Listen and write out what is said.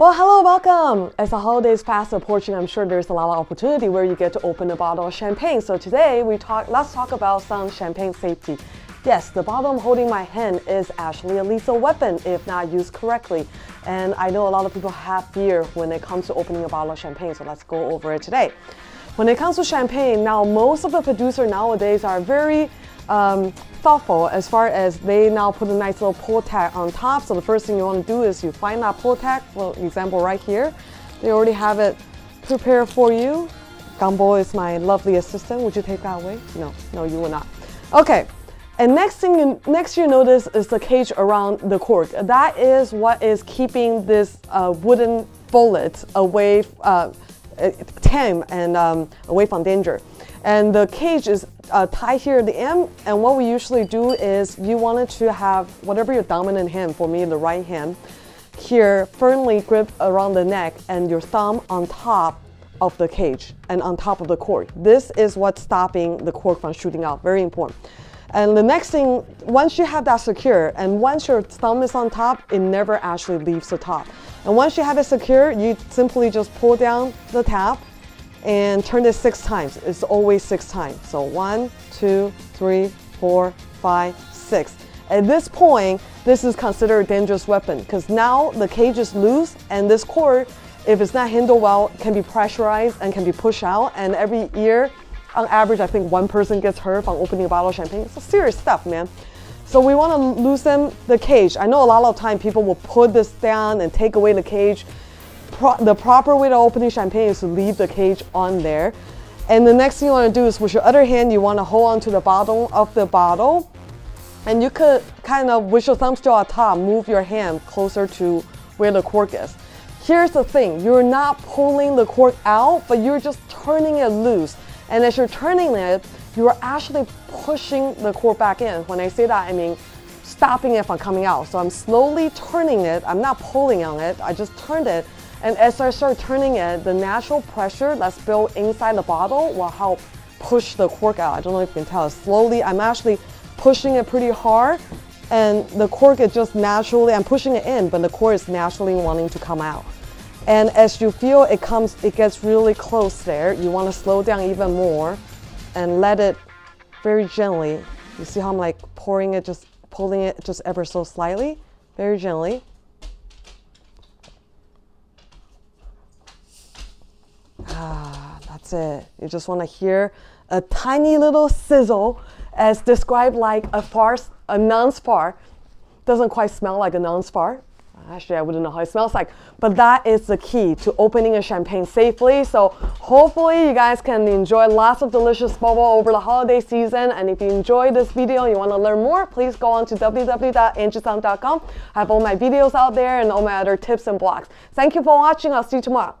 Well, hello, welcome. As the holidays fast approaching, I'm sure there's a lot of opportunity where you get to open a bottle of champagne. So today we talk. Let's talk about some champagne safety. Yes, the bottle I'm holding my hand is actually a lethal weapon if not used correctly. And I know a lot of people have fear when it comes to opening a bottle of champagne. So let's go over it today. When it comes to champagne, now most of the producers nowadays are very um, thoughtful as far as they now put a nice little pull tag on top. So the first thing you want to do is you find that pull tag, for example right here. They already have it prepared for you. Gumbo is my lovely assistant. Would you take that away? No, no, you will not. Okay. And next thing you, next you notice is the cage around the cork. That is what is keeping this uh, wooden bullet away, uh, tame and um, away from danger. And the cage is uh, tied here at the end. And what we usually do is you wanted to have whatever your dominant hand, for me the right hand, here firmly grip around the neck and your thumb on top of the cage and on top of the cork. This is what's stopping the cork from shooting out. Very important. And the next thing, once you have that secure, and once your thumb is on top, it never actually leaves the top. And once you have it secure, you simply just pull down the tap and turn it six times. It's always six times. So one, two, three, four, five, six. At this point, this is considered a dangerous weapon because now the cage is loose and this cord, if it's not handled well, can be pressurized and can be pushed out. And every year, on average, I think one person gets hurt from opening a bottle of champagne. It's serious stuff, man. So we want to loosen the cage. I know a lot of time people will put this down and take away the cage pro the proper way to opening champagne is to leave the cage on there. And the next thing you want to do is with your other hand, you want to hold on to the bottom of the bottle. And you could kind of, with your thumb still at top, move your hand closer to where the cork is. Here's the thing, you're not pulling the cork out, but you're just turning it loose. And as you're turning it, you're actually pushing the cork back in. When I say that, I mean stopping it from coming out. So I'm slowly turning it, I'm not pulling on it, I just turned it and as I start turning it, the natural pressure that's built inside the bottle will help push the cork out. I don't know if you can tell. Slowly, I'm actually pushing it pretty hard and the cork is just naturally, I'm pushing it in, but the cork is naturally wanting to come out. And as you feel it comes, it gets really close there, you want to slow down even more and let it very gently. You see how I'm like pouring it, just pulling it just ever so slightly, very gently. Ah, that's it. You just want to hear a tiny little sizzle as described like a farce, a non-spar. Doesn't quite smell like a non-spar. Actually, I wouldn't know how it smells like, but that is the key to opening a champagne safely. So hopefully you guys can enjoy lots of delicious bubble over the holiday season. And if you enjoyed this video and you want to learn more, please go on to www.angiesomm.com. I have all my videos out there and all my other tips and blogs. Thank you for watching. I'll see you tomorrow.